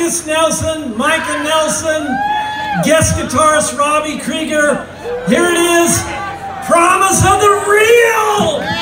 Lucas Nelson, Micah Nelson, guest guitarist Robbie Krieger. Here it is, Promise of the Real!